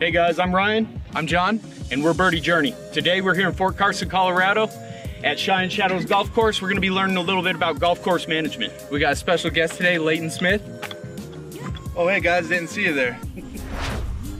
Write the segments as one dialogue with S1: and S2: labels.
S1: Hey guys, I'm Ryne.
S2: I'm Jon.
S1: And we're Birdie Journey. Today we're here in Fort Carson, Colorado at Cheyenne Shadows Golf Course. We're gonna be learning a little bit about golf course management.
S2: We got a special guest today, Leighton Smith.
S3: Oh, hey guys, didn't see you there.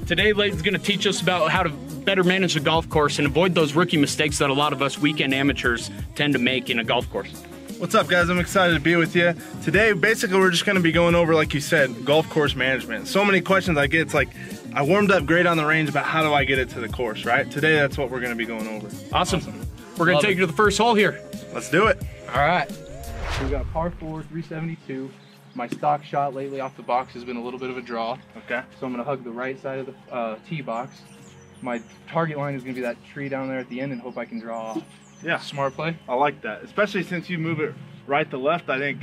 S1: Today, Leighton's gonna teach us about how to better manage the golf course and avoid those rookie mistakes that a lot of us weekend amateurs tend to make in a golf course.
S3: What's up guys, I'm excited to be with you. Today, basically we're just gonna be going over, like you said, golf course management. So many questions I get, it's like, I warmed up great on the range, but how do I get it to the course, right? Today, that's what we're gonna be going over.
S1: Awesome. awesome. We're gonna Love take it. you to the first hole here.
S3: Let's do it.
S2: All right. So we got par four, 372. My stock shot lately off the box has been a little bit of a draw.
S3: Okay.
S2: So I'm gonna hug the right side of the uh, tee box. My target line is gonna be that tree down there at the end and hope I can draw off.
S3: Yeah.
S2: Smart play.
S3: I like that, especially since you move it right to left, I think,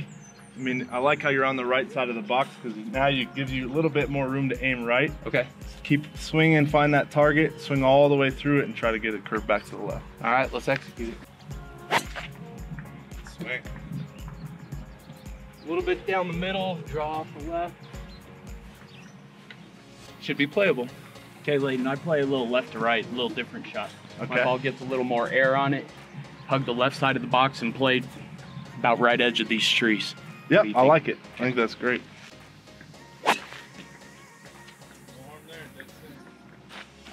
S3: I mean, I like how you're on the right side of the box because now you gives you a little bit more room to aim right.
S2: Okay.
S3: Keep swinging, find that target, swing all the way through it and try to get it curved back to the left.
S2: All right, let's execute it.
S3: Swing.
S2: A little bit down the middle, draw off the left. Should be playable.
S1: Okay, Leighton, I play a little left to right, a little different shot.
S3: Okay.
S1: My ball gets a little more air on it. Hug the left side of the box and play about right edge of these trees.
S3: Yep, I like it. I think that's great.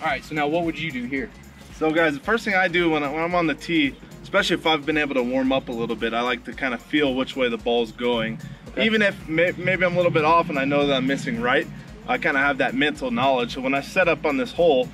S2: All right, so now what would you do here?
S3: So guys, the first thing I do when, I, when I'm on the tee, especially if I've been able to warm up a little bit, I like to kind of feel which way the ball's going. Okay. Even if may, maybe I'm a little bit off and I know that I'm missing right, I kind of have that mental knowledge. So when I set up on this hole,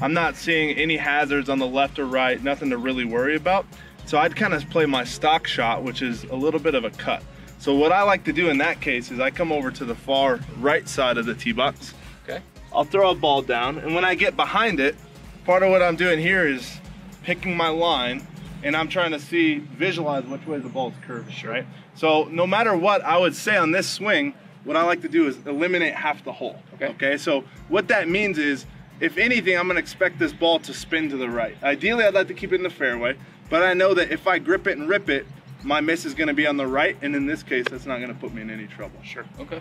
S3: I'm not seeing any hazards on the left or right, nothing to really worry about. So I'd kind of play my stock shot, which is a little bit of a cut. So what I like to do in that case is I come over to the far right side of the tee box.
S2: Okay.
S3: I'll throw a ball down, and when I get behind it, part of what I'm doing here is picking my line, and I'm trying to see, visualize which way the ball's curved, sure. right? So no matter what, I would say on this swing, what I like to do is eliminate half the hole.
S2: Okay.
S3: Okay, so what that means is, if anything, I'm gonna expect this ball to spin to the right. Ideally, I'd like to keep it in the fairway, but I know that if I grip it and rip it, my miss is gonna be on the right, and in this case, that's not gonna put me in any trouble.
S2: Sure, okay.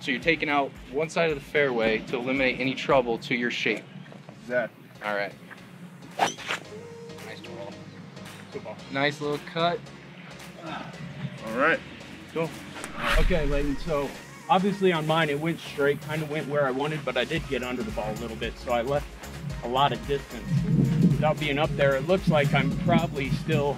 S2: So you're taking out one side of the fairway to eliminate any trouble to your shape.
S3: Exactly.
S2: All right. Nice draw. Nice little cut.
S3: All right,
S1: cool. Okay, Leighton, so obviously on mine it went straight, kind of went where I wanted, but I did get under the ball a little bit, so I left a lot of distance. Without being up there, it looks like I'm probably still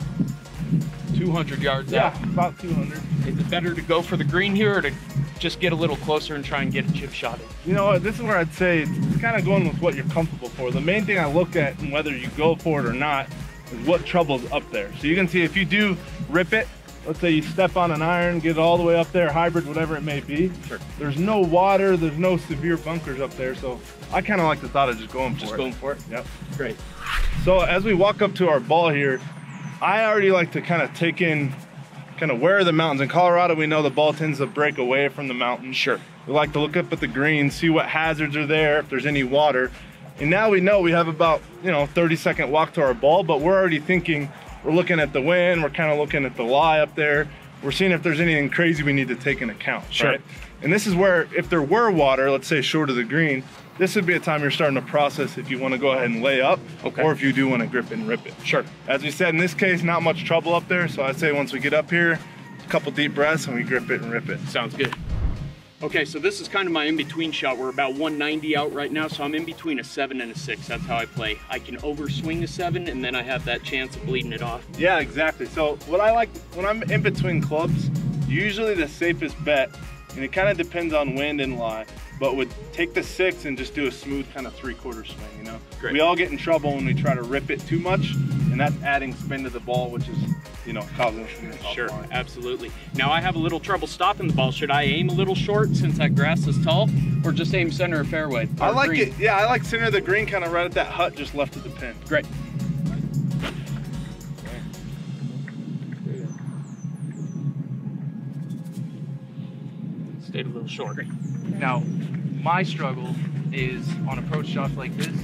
S1: 200 yards
S3: yeah,
S1: out.
S3: about 200.
S1: Is it better to go for the green here or to just get a little closer and try and get a chip shot
S3: in? You know, this is where I'd say it's kind of going with what you're comfortable for. The main thing I look at, and whether you go for it or not, is what trouble's up there. So you can see if you do rip it, let's say you step on an iron, get it all the way up there, hybrid, whatever it may be.
S1: Sure.
S3: There's no water, there's no severe bunkers up there, so I kind of like the thought of just going for
S1: just
S3: it.
S1: Just going for it?
S3: Yep.
S1: Great.
S3: So as we walk up to our ball here, I already like to kind of take in kind of where are the mountains. In Colorado, we know the ball tends to break away from the mountains.
S1: Sure.
S3: We like to look up at the green, see what hazards are there, if there's any water. And now we know we have about, you know, 30 second walk to our ball, but we're already thinking, we're looking at the wind, we're kind of looking at the lie up there. We're seeing if there's anything crazy we need to take into account,
S1: sure.
S3: right? And this is where, if there were water, let's say short of the green, this would be a time you're starting to process if you want to go ahead and lay up
S1: okay.
S3: or if you do want to grip and rip it.
S1: Sure.
S3: As we said, in this case, not much trouble up there. So I'd say once we get up here, a couple deep breaths and we grip it and rip it.
S1: Sounds good. Okay, so this is kind of my in-between shot. We're about 190 out right now, so I'm in between a seven and a six. That's how I play. I can overswing a seven, and then I have that chance of bleeding it off.
S3: Yeah, exactly. So what I like, when I'm in between clubs, usually the safest bet, and it kind of depends on wind and lie, but would take the six and just do a smooth kind of three-quarter swing, you know?
S1: Great.
S3: We all get in trouble when we try to rip it too much, and that's adding spin to the ball, which is, you know, causing
S1: Sure, absolutely. Now I have a little trouble stopping the ball. Should I aim a little short since that grass is tall, or just aim center of fairway?
S3: I like
S1: green?
S3: it, yeah, I like center of the green, kind of right at that hut just left of the pin.
S1: Great. A little short.
S2: Now, my struggle is on approach shots like this,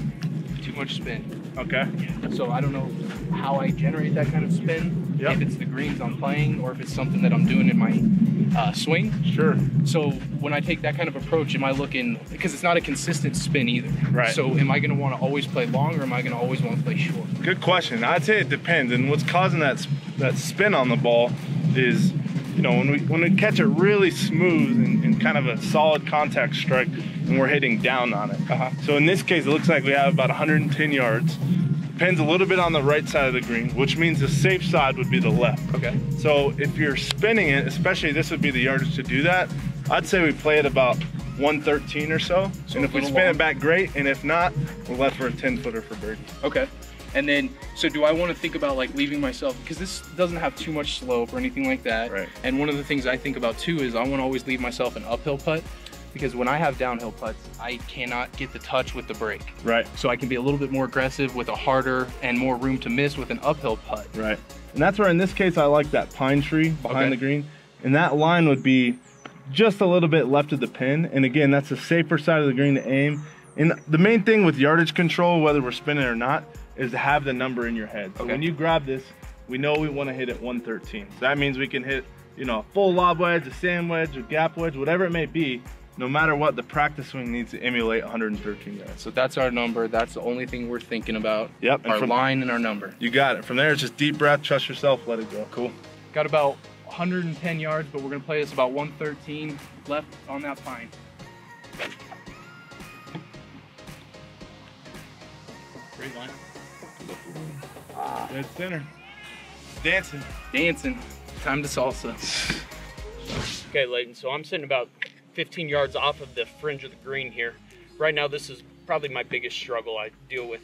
S2: too much spin.
S3: Okay.
S2: So I don't know how I generate that kind of spin.
S3: Yep.
S2: if it's the greens I'm playing or if it's something that I'm doing in my uh, swing.
S3: Sure.
S2: So when I take that kind of approach, am I looking because it's not a consistent spin either.
S3: Right.
S2: So am I going to want to always play long or am I going to always want to play short?
S3: Good question. I'd say it depends. And what's causing that that spin on the ball is, you know, when we when we catch it really smooth and, kind of a solid contact strike, and we're hitting down on it.
S2: Uh-huh.
S3: So in this case, it looks like we have about 110 yards. Depends a little bit on the right side of the green, which means the safe side would be the left.
S2: Okay.
S3: So if you're spinning it, especially this would be the yardage to do that, I'd say we play it about 113 or so.
S2: So
S3: and if we spin
S2: long.
S3: it back, great. And if not, we're left for a 10 footer for birdie.
S2: Okay. And then, so do I want to think about like leaving myself because this doesn't have too much slope or anything like that.
S3: Right.
S2: And one of the things I think about too is I want to always leave myself an uphill putt because when I have downhill putts, I cannot get the touch with the break.
S3: Right.
S2: So I can be a little bit more aggressive with a harder and more room to miss with an uphill putt.
S3: Right. And that's where in this case I like that pine tree behind
S2: Okay.
S3: the green. And that line would be just a little bit left of the pin. And again, that's the safer side of the green to aim. And the main thing with yardage control, whether we're spinning or not, is to have the number in your head. So
S2: Okay.
S3: when you grab this, we know we want to hit at 113. So that means we can hit, you know, a full lob wedge, a sand wedge, a gap wedge, whatever it may be. No matter what, the practice swing needs to emulate 113 yards.
S2: So that's our number. That's the only thing we're thinking about.
S3: Yep,
S2: Our
S3: from-
S2: line and our number.
S3: You got it. From there, it's just deep breath, trust yourself, let it go.
S2: Cool. Got about 110 yards, but we're gonna play this about 113 left on that pine.
S1: Great line.
S3: Dead center. Dancing.
S2: Dancing. Time to salsa.
S1: Okay, Leighton, so I'm sitting about 15 yards off of the fringe of the green here. Right now, this is probably my biggest struggle I deal with.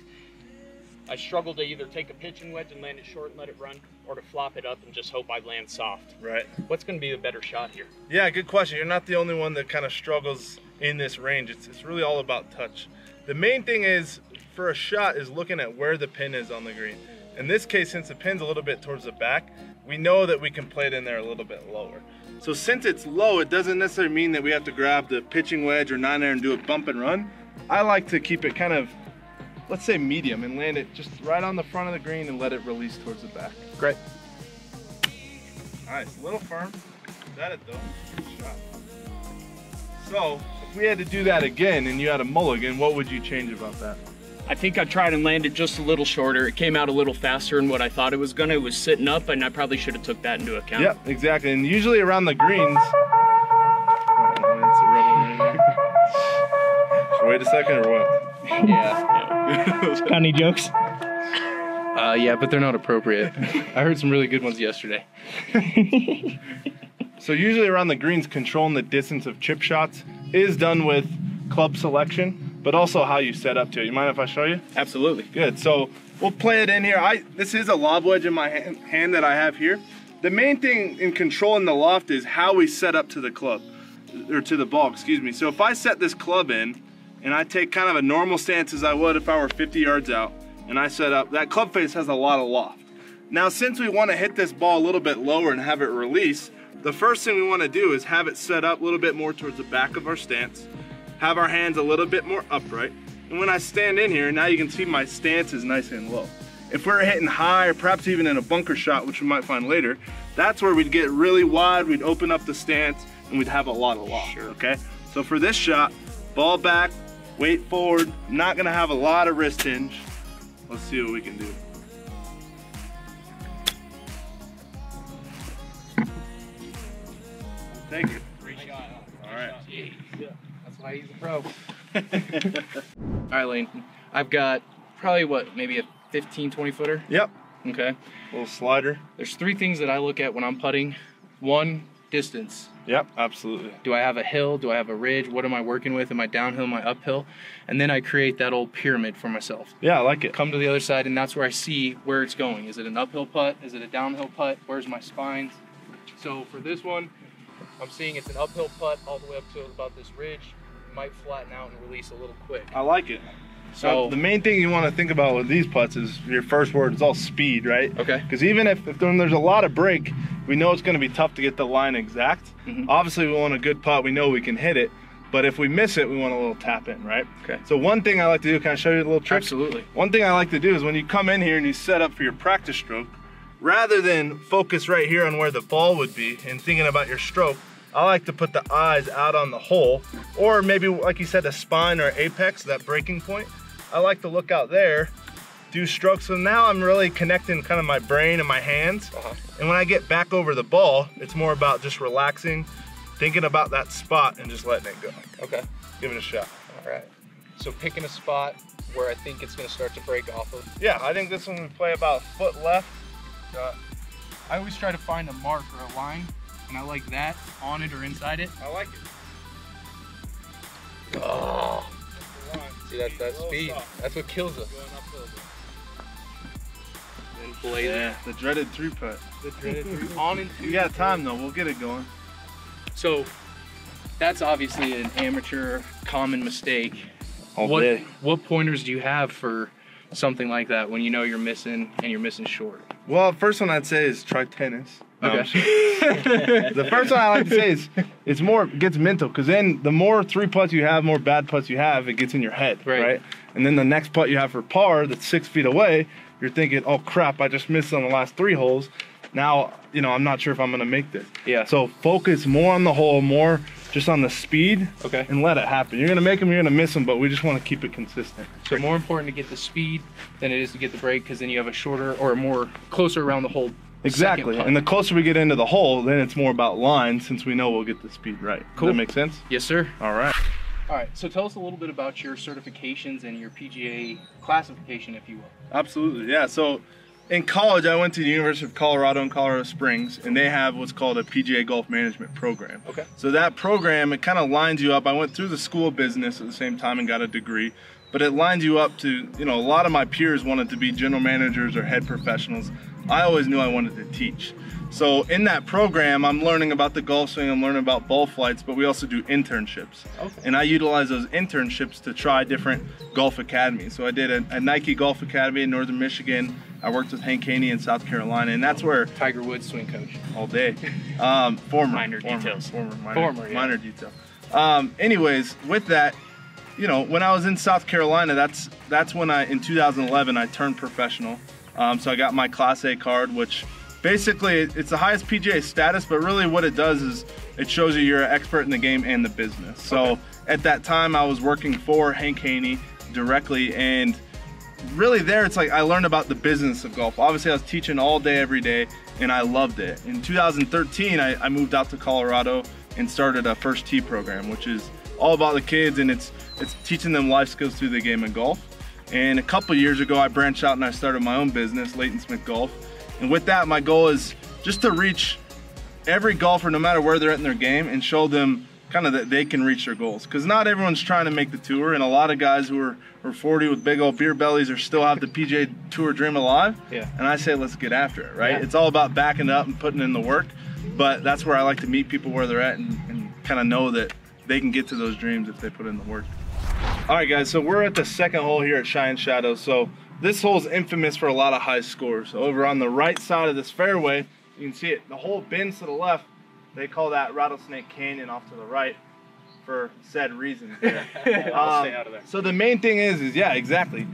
S1: I struggle to either take a pitching wedge and land it short and let it run, or to flop it up and just hope I land soft.
S3: Right.
S1: What's going to be the better shot here?
S3: Yeah, good question. You're not the only one that kind of struggles in this range. It's, it's really all about touch. The main thing is for a shot is looking at where the pin is on the green. In this case, since the pin's a little bit towards the back, we know that we can play it in there a little bit lower. So since it's low, it doesn't necessarily mean that we have to grab the pitching wedge or nine iron and do a bump and run. I like to keep it kind of, let's say medium and land it just right on the front of the green and let it release towards the back.
S2: Great.
S3: Nice, a little firm. That it though. So, if we had to do that again and you had a mulligan, what would you change about that?
S1: I think I tried and landed just a little shorter. It came out a little faster than what I thought it was going to. It was sitting up, and I probably should have took that into account.
S3: Yep, exactly. And usually around the greens. It's a rebel. Should wait a second or what?
S2: Yeah.
S1: Got any jokes?
S2: Uh, yeah, but they're not appropriate. I heard some really good ones yesterday.
S3: So usually around the greens, controlling the distance of chip shots is done with club selection, but also how you set up to it. You mind if I show you?
S2: Absolutely.
S3: Good. So we'll play it in here. I this is a lob wedge in my hand, hand that I have here. The main thing in controlling the loft is how we set up to the club or to the ball, excuse me. So if I set this club in and I take kind of a normal stance as I would if I were 50 yards out and I set up, that club face has a lot of loft. Now, since we want to hit this ball a little bit lower and have it release, the first thing we want to do is have it set up a little bit more towards the back of our stance, have our hands a little bit more upright. And when I stand in here, now you can see my stance is nice and low. If we're hitting high or perhaps even in a bunker shot, which we might find later, that's where we'd get really wide, we'd open up the stance, and we'd have a lot of loft, okay? So for this shot, ball back, weight forward, not gonna have a lot of wrist hinge. Let's see what we can do. Thank you. All right.
S2: Why he's a pro. All right, Lane. I've got probably what, maybe a 15, 20 footer.
S3: Yep.
S2: Okay.
S3: Little slider.
S2: There's three things that I look at when I'm putting. One, distance.
S3: Yep, absolutely.
S2: Do I have a hill? Do I have a ridge? What am I working with? Am I downhill? Am I uphill? And then I create that old pyramid for myself.
S3: Yeah, I like it.
S2: Come to the other side, and that's where I see where it's going. Is it an uphill putt? Is it a downhill putt? Where's my spines? So for this one, I'm seeing it's an uphill putt all the way up to about this ridge. Might flatten out and release a little quick.
S3: I like it.
S2: So
S3: the main thing you want to think about with these putts is your first word is all speed, right?
S2: okay,
S3: Because even if, if there's a lot of break, we know it's going to be tough to get the line exact.
S2: Mhm.
S3: Obviously, we want a good putt. We know we can hit it. But if we miss it, we want a little tap in, right?
S2: Okay.
S3: So one thing I like to do, can I show you a little trick?
S2: absolutely.
S3: One thing I like to do is when you come in here and you set up for your practice stroke, rather than focus right here on where the ball would be and thinking about your stroke, I like to put the eyes out on the hole, or maybe like you said, the spine or apex, that breaking point. I like to look out there, do strokes. So now I'm really connecting kind of my brain and my hands.
S2: Uh-huh.
S3: And when I get back over the ball, it's more about just relaxing, thinking about that spot and just letting it go.
S2: Okay.
S3: Give it a shot.
S2: All right. So picking a spot where I think it's gonna start to break off of.
S3: Yeah, I think this one we play about a foot left. Uh,
S2: I always try to find a mark or a line, and I like that on it or inside it.
S3: I like it.
S2: Oh. See, that's that speed. That's what kills us.
S3: Going uphill.
S2: It.
S3: Yeah, the dreaded three putt.
S2: The dreaded three- on into.
S3: We got time though, we'll get it going.
S2: So that's obviously an amateur common mistake.
S3: All
S2: what
S3: day.
S2: what pointers do you have for something like that when you know you're missing and you're missing short?
S3: Well, first one I'd say is try tennis.
S2: Okay.
S3: kidding. Um, the first one I like to say is it's more gets mental because then the more three putts you have, more bad putts you have, it gets in your head,
S2: Right.
S3: right. And then the next putt you have for par that's six feet away, you're thinking, oh crap, I just missed on the last three holes. Now, you know, I'm not sure if I'm gonna make this.
S2: Yeah.
S3: So focus more on the hole, more just on the speed,
S2: Okay.
S3: and let it happen. You're gonna make them, you're gonna miss them, but we just want to keep it consistent.
S2: So more important to get the speed than it is to get the break because then you have a shorter or a more closer around the hole.
S3: Exactly. And the closer we get into the hole, then it's more about line since we know we'll get the speed right.
S2: Cool.
S3: Does that make sense?
S2: yes, sir.
S3: All right.
S2: All right. So tell us a little bit about your certifications and your PGA classification, if you will.
S3: Absolutely. Yeah. So in college, I went to the University of Colorado in Colorado Springs, and they have what's called a PGA Golf Management Program.
S2: Okay.
S3: So that program, it kind of lines you up. I went through the school of business at the same time and got a degree, but it lines you up to, you know, a lot of my peers wanted to be general managers or head professionals. I always knew I wanted to teach. So in that program, I'm learning about the golf swing, I'm learning about ball flights, but we also do internships.
S2: Okay.
S3: And I utilize those internships to try different golf academies. So I did a, a Nike Golf Academy in Northern Michigan. I worked with Hank Haney in South Carolina, and that's where
S2: Tiger Woods swing coach.
S3: all day. Um, former,
S1: Minor
S3: former,
S1: details.
S3: Former, minor,
S2: Former, yeah.
S3: minor detail. Um, anyways, with that, you know, when I was in South Carolina, that's that's when I in 2011 I turned professional. Um, so I got my Class A card, which basically it's the highest PGA status, but really what it does is it shows you you're an expert in the game and the business. So
S2: Okay.
S3: at that time, I was working for Hank Haney directly, and really there it's like I learned about the business of golf. Obviously I was teaching all day every day and I loved it. In 2013 I, I moved out to Colorado and started a first tee program which is all about the kids and it's it's teaching them life skills through the game of golf. And a couple years ago I branched out and I started my own business, Leighton Smith Golf. And with that my goal is just to reach every golfer, no matter where they're at in their game, and show them kind of that they can reach their goals. Because not everyone's trying to make the tour, and a lot of guys who are, are 40 with big old beer bellies are still have the PGA Tour dream alive.
S2: Yeah.
S3: And I say, let's get after it, right?
S2: Yeah.
S3: It's all about backing up and putting in the work. But that's where I like to meet people where they're at and, and kind of know that they can get to those dreams if they put in the work. All right, guys, so we're at the second hole here at Cheyenne Shadows. So this hole is infamous for a lot of high scores. Over on the right side of this fairway, you can see it. The hole bends to the left. They call that Rattlesnake Canyon off to the right for said reasons. there.
S1: I'll
S3: Um,
S1: stay out of there.
S3: So the main thing is, is yeah, exactly.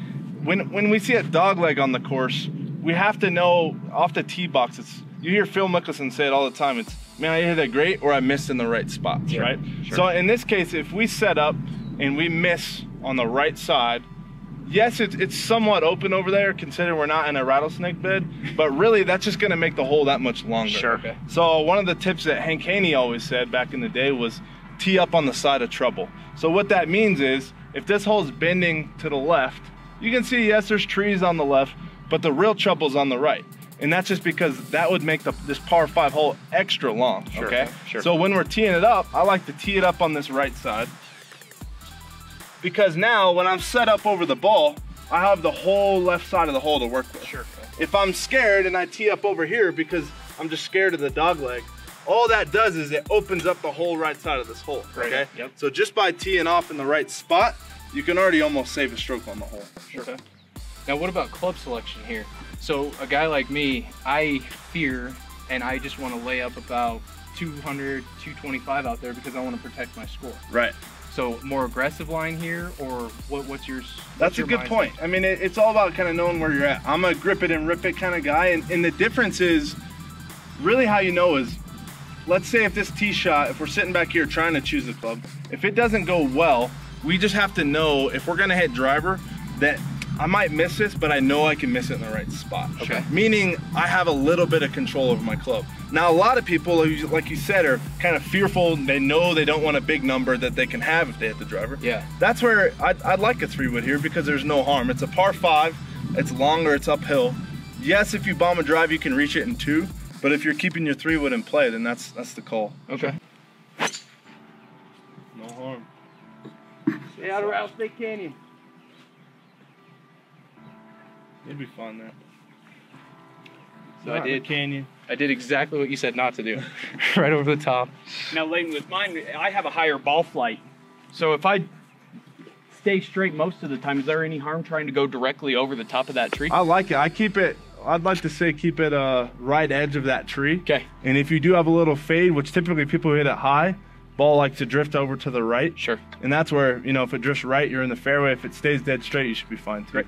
S3: When when we see a dog leg on the course, we have to know off the tee box. It's you hear Phil Mickelson say it all the time. It's man, I hit that great, or I missed in the right spots,
S2: Yeah,
S3: right?
S2: sure.
S3: So in this case, if we set up and we miss on the right side, yes, it's it's somewhat open over there, considering we're not in a rattlesnake bed. But really, that's just going to make the hole that much longer.
S1: Sure.
S2: Okay.
S3: So one of the tips that Hank Haney always said back in the day was tee up on the side of trouble. So what that means is if this hole is bending to the left, you can see yes, there's trees on the left, but the real trouble's on the right. And that's just because that would make the, this par five hole extra long.
S2: Sure,
S3: okay.
S2: sure.
S3: So when we're teeing it up, I like to tee it up on this right side because now when I'm set up over the ball, I have the whole left side of the hole to work with.
S2: Sure.
S3: If I'm scared and I tee up over here because I'm just scared of the dog leg, all that does is it opens up the whole right side of this hole.
S2: Right.
S3: Okay.
S2: Yep.
S3: So just by teeing off in the right spot, you can already almost save a stroke on the hole.
S2: Okay. Now, what about club selection here? So, a guy like me, I fear and I just want to lay up about 200, 225 out there because I want to protect my score.
S3: Right.
S2: So more aggressive line here, or what, what's your?
S3: That's
S2: what's
S3: a good
S2: mindset?
S3: point. I mean, it, it's all about kind of knowing where you're at. I'm a grip it and rip it kind of guy, and, and the difference is really how you know is, let's say if this tee shot, if we're sitting back here trying to choose a club, if it doesn't go well, we just have to know if we're gonna hit driver that I might miss this, but I know I can miss it in the right spot.
S2: Okay.
S3: Meaning I have a little bit of control over my club. Now, a lot of people, like you said, are kind of fearful. They know they don't want a big number that they can have if they hit the driver.
S2: Yeah.
S3: That's where I'd, I'd like a three wood here because there's no harm. It's a par five, it's longer, it's uphill. Yes, if you bomb a drive, you can reach it in two, but if you're keeping your three wood in play, then that's that's the call.
S2: Okay.
S3: No harm.
S1: Stay out of Rattlesnake Canyon.
S3: It'd be fun there.
S2: So I
S3: Not in the
S2: did.
S3: canyon.
S2: I did exactly what you said not to do. right over the top.
S1: Now, Leighton, with mine, I have a higher ball flight. So if I stay straight most of the time, is there any harm trying to go directly over the top of that tree?
S3: I like it. I keep it. I'd like to say keep it uh right edge of that tree.
S1: Okay.
S3: And if you do have a little fade, which typically people hit it high, ball like to drift over to the right.
S1: Sure.
S3: And that's where, you know, if it drifts right, you're in the fairway. If it stays dead straight, you should be fine too.
S1: Great.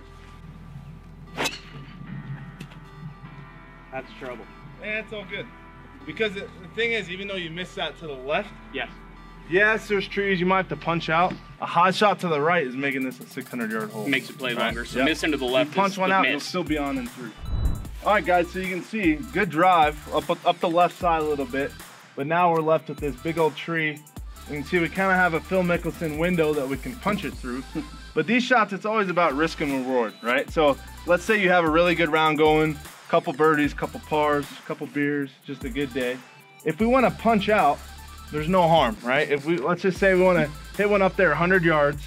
S1: That's trouble.
S3: Yeah, it's all good. Because the thing is, even though you miss that to the left,
S1: Yes.
S3: yes, there's trees you might have to punch out. A high shot to the right is making this a 600 yard hole.
S1: Makes it play
S3: Right.
S1: longer. So
S3: Yep.
S1: missing to the
S3: You
S1: left
S3: punch
S1: is
S3: one out, you'll still be on in three. All right, guys, so you can see, good drive up up the left side a little bit, but now we're left with this big old tree. You can see we kind of have a Phil Mickelson window that we can punch it through. but these shots, it's always about risk and reward, right? So let's say you have a really good round going, couple birdies, couple pars, couple beers, just a good day. If we want to punch out, there's no harm, right? If we let's just say we want to hit one up there 100 yards,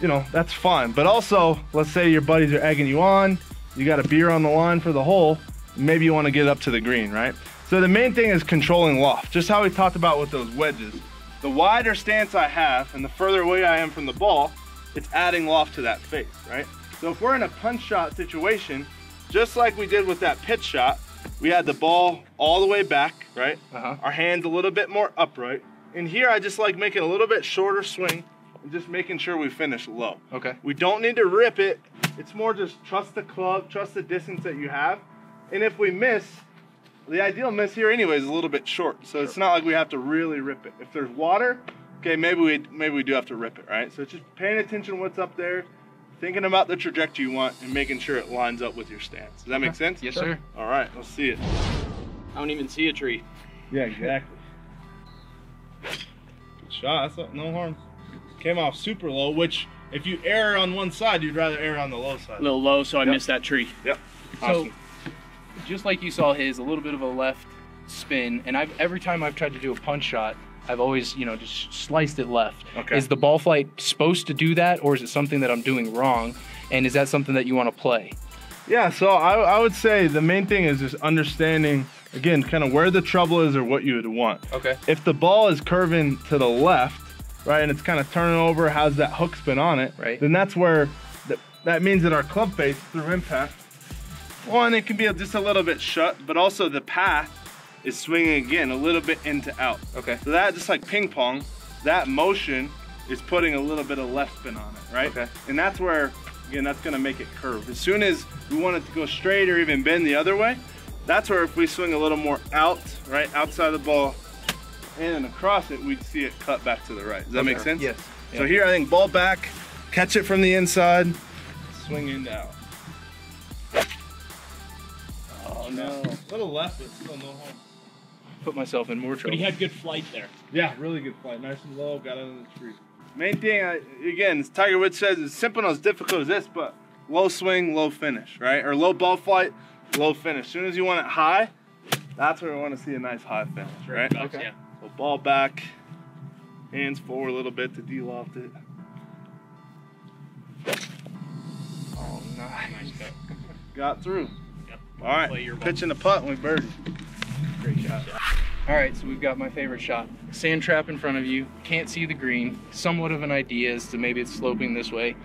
S3: you know, that's fine. But also, let's say your buddies are egging you on, you got a beer on the line for the hole, maybe you want to get up to the green, right? So the main thing is controlling loft, just how we talked about with those wedges. The wider stance I have and the further away I am from the ball, it's adding loft to that face, right? So if we're in a punch shot situation, just like we did with that pitch shot, we had the ball all the way back, right?
S2: Uh-huh.
S3: Our hands a little bit more upright. And here I just like making a little bit shorter swing and just making sure we finish low.
S2: Okay.
S3: We don't need to rip it. It's more just trust the club, trust the distance that you have. And if we miss, the ideal miss here anyway is a little bit short. So it's not like we have to really rip it. If there's water, okay, maybe we maybe we do have to rip it, right? So just paying attention what's up there, thinking about the trajectory you want and making sure it lines up with your stance. Does that make sense?
S2: Yes, sir.
S3: All right, let's see it.
S1: I don't even see a tree.
S3: Yeah, exactly. Good shot. That's no harm. Came off super low, which if you err on one side, you'd rather err on the low side.
S1: A little low, so I
S3: Yep.
S1: missed that tree.
S3: Yep.
S2: So, just like you saw his, a little bit of a left spin, and I've every time I've tried to do a punch shot, I've always, you know, just sliced it left.
S3: Okay.
S2: Is the ball flight supposed to do that, or is it something that I'm doing wrong? And is that something that you want to play?
S3: Yeah, so I, I would say the main thing is just understanding, again, kind of where the trouble is or what you would want.
S2: Okay.
S3: If the ball is curving to the left, right, and it's kind of turning over, has that hook spin on it,
S2: Right.
S3: then that's where th- that means that our club face through impact, one, it can be just a little bit shut, but also the path is swinging again a little bit into out.
S2: Okay.
S3: So that just like ping pong, that motion is putting a little bit of left spin on it, right?
S2: Okay.
S3: And that's where, again, that's gonna make it curve. As soon as we want it to go straight or even bend the other way, that's where if we swing a little more out, right, outside the ball in and across it, we'd see it cut back to the right. Does that make sense?
S2: Yes.
S3: So here, I think ball back, catch it from the inside, swing into out.
S1: Oh no.
S3: A little left, but still no home.
S2: Put myself in more trouble.
S1: But he had good flight there.
S3: Yeah, really good flight. Nice and low, got under the tree. Main thing, I, again, as Tiger Woods says, it's simple and as difficult as this, but low swing, low finish, right? Or low ball flight, low finish. As soon as you want it high, that's where we want to see a nice high finish, right?
S1: Okay. Yeah.
S3: So ball back, hands forward a little bit to de-loft it.
S2: oh, nice.
S1: Nice cut.
S3: Got through.
S1: Yep.
S3: All right,
S1: Play your
S3: pitching the putt and we birdied.
S2: Great shot. All right, so we've got my favorite shot. Sand trap in front of you, can't see the green. Somewhat of an idea as to maybe it's sloping this way.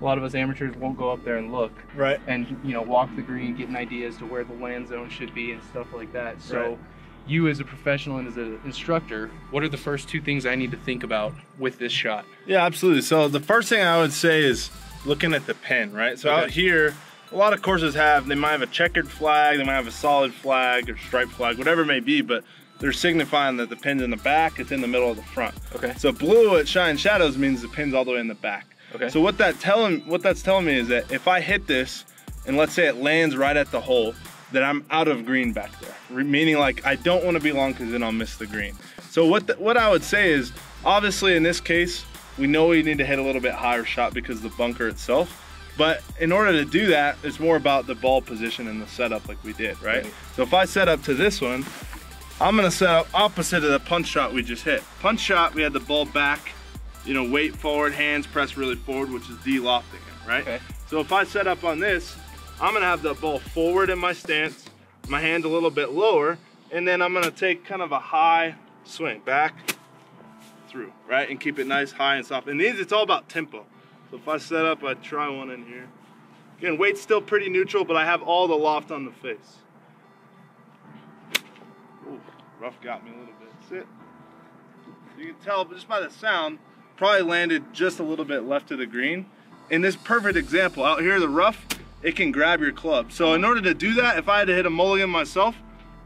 S2: A lot of us amateurs won't go up there and look
S3: Right.
S2: and you know walk the green, get an idea as to where the land zone should be and stuff like that. So
S3: Right.
S2: you as a professional and as an instructor, what are the first two things I need to think about with this shot?
S3: Yeah, absolutely. So the first thing I would say is looking at the pin, right? So
S2: Okay.
S3: out here, a lot of courses have, they might have a checkered flag, they might have a solid flag or striped flag, whatever it may be, but they're signifying that the pin's in the back, it's in the middle of the front.
S2: Okay.
S3: So blue at Cheyenne Shadows means the pin's all the way in the back.
S2: Okay.
S3: So what that telling what that's telling me is that if I hit this and let's say it lands right at the hole, that I'm out of green back there. Meaning like I don't want to be long because then I'll miss the green. So what the, what I would say is obviously in this case we know we need to hit a little bit higher shot because the bunker itself. But in order to do that, it's more about the ball position and the setup like we did, right?
S2: Right.
S3: So if I set up to this one, I'm gonna set up opposite of the punch shot we just hit. Punch shot, we had the ball back, you know, weight forward, hands press really forward, which is de-lofting it, right?
S2: Okay.
S3: So if I set up on this, I'm gonna have the ball forward in my stance, my hand a little bit lower, and then I'm gonna take kind of a high swing back through, right? And keep it nice, high and soft. And these, it's all about tempo. So if I set up, I'd try one in here. Again, weight's still pretty neutral, but I have all the loft on the face. Ooh, rough got me a little bit. Sit. You can tell just by the sound, probably landed just a little bit left of the green. In this perfect example, out here, the rough, it can grab your club. So in order to do that, if I had to hit a mulligan myself,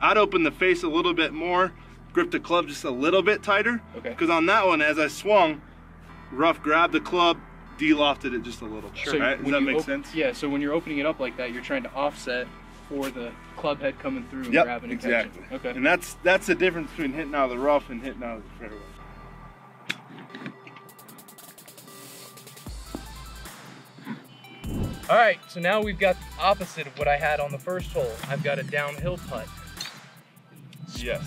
S3: I'd open the face a little bit more, grip the club just a little bit tighter.
S2: Okay.
S3: Because on that one, as I swung, rough grabbed the club, de-lofted it just a little bit. right? Does that make
S2: op-
S3: sense?
S2: Yeah, so when you're opening it up like that, you're trying to offset for the club head coming through and
S3: Yep,
S2: grabbing and
S3: exactly.
S2: catching. Okay.
S3: And that's that's the difference between hitting out of the rough and hitting out of the fairway.
S2: All right, so now we've got the opposite of what I had on the first hole. I've got a downhill putt.
S3: Yes.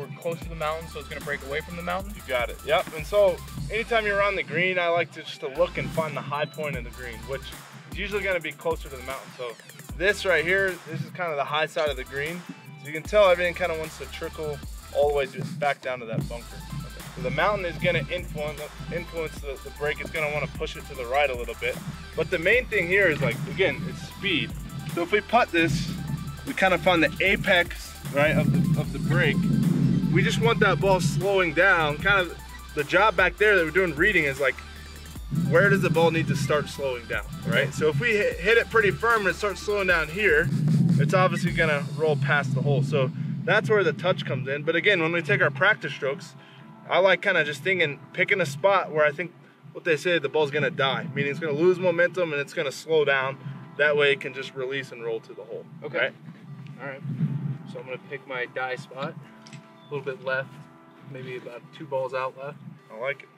S2: We're close to the mountain, so it's gonna break away from the mountain.
S3: You got it. Yep. And so anytime you're on the green, I like to just to look and find the high point of the green, which is usually going to be closer to the mountain. So this right here, this is kind of the high side of the green. So you can tell everything kind of wants to trickle all the way back down to that bunker. So the mountain is to influence influence the, the break. It's want to push it to the right a little bit. But the main thing here is like again, it's speed. So if we putt this, we kind of find the apex right of the of the break we just want that ball slowing down. Kind of the job back there that we're doing reading is like, where does the ball need to start slowing down, right? So if we hit, it pretty firm and it starts slowing down here, it's obviously gonna roll past the hole. So that's where the touch comes in. But again, when we take our practice strokes, I like kind of just thinking, picking a spot where I think what they say, the ball's gonna die, meaning it's gonna lose momentum and it's gonna slow down. That way it can just release and roll to the hole.
S2: Okay.
S3: right?
S2: All right. So I'm gonna pick my die spot, a little bit left, maybe about two balls out left.
S3: I like it.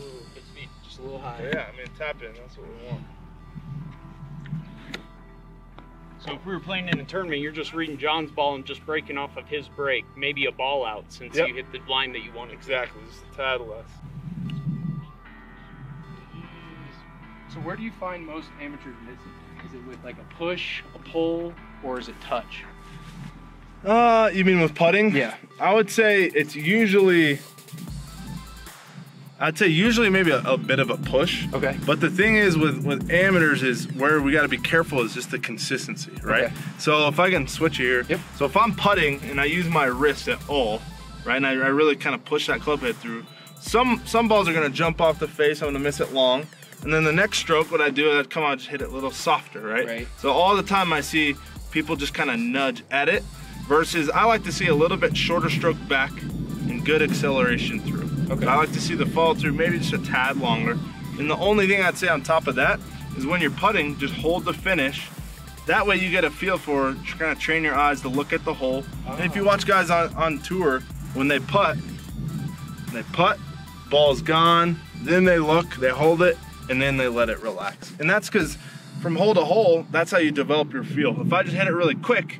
S2: Ooh, good speed, just a little high.
S3: Yeah, I mean tap in, that's what we want.
S1: So if we were playing in a tournament, you're just reading Jon's ball and just breaking off of his break, maybe a ball out since
S3: Yep.
S1: you hit the line that you wanted.
S3: Exactly, just a tad less.
S2: So where do you find most amateurs missing? Is it with like a push, a pull, or is it touch?
S3: Uh, you mean with putting?
S2: Yeah.
S3: I would say it's usually. I'd say usually maybe a, a bit of a push.
S2: Okay.
S3: But the thing is with with amateurs is where we got to be careful is just the consistency, right?
S2: Okay.
S3: So if I can switch here.
S2: Yep.
S3: So if I'm putting and I use my wrist at all, right, and I, I really kind of push that club head through, some some balls are gonna jump off the face. I'm gonna miss it long. And then the next stroke, what I do, is I'd come out, just hit it a little softer, right?
S2: Right.
S3: So all the time I see people just kind of nudge at it, versus I like to see a little bit shorter stroke back and good acceleration through.
S2: Okay.
S3: I like to see the fall through maybe just a tad longer. And the only thing I'd say on top of that is when you're putting, just hold the finish. That way you get a feel for kind of train your eyes to look at the hole. And if you ah. watch guys on, on tour, when they putt, they putt, ball's gone, then they look, they hold it, and then they let it relax. And that's because from hole to hole, that's how you develop your feel. If I just hit it really quick,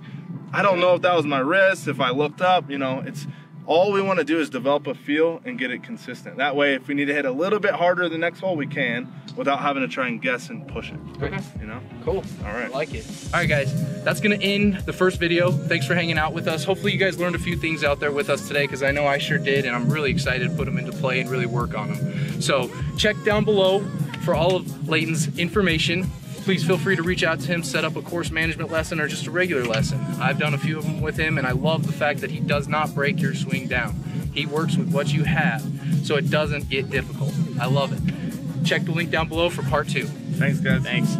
S3: I don't know if that was my wrist, if I looked up, you know, it's all we want to do is develop a feel and get it consistent. That way, if we need to hit a little bit harder the next hole, we can without having to try and guess and push it.
S2: Okay.
S3: You know?
S2: Cool.
S3: All right.
S2: I like it. All right, guys, that's gonna end the first video. Thanks for hanging out with us. Hopefully you guys learned a few things out there with us today because I know I sure did, and I'm really excited to put them into play and really work on them. So check down below for all of Leighton's information. Please feel free to reach out to him, set up a course management lesson or just a regular lesson. I've done a few of them with him, and I love the fact that he does not break your swing down. He works with what you have, so it doesn't get difficult. I love it. Check the link down below for part two.
S3: Thanks, guys.
S1: Thanks.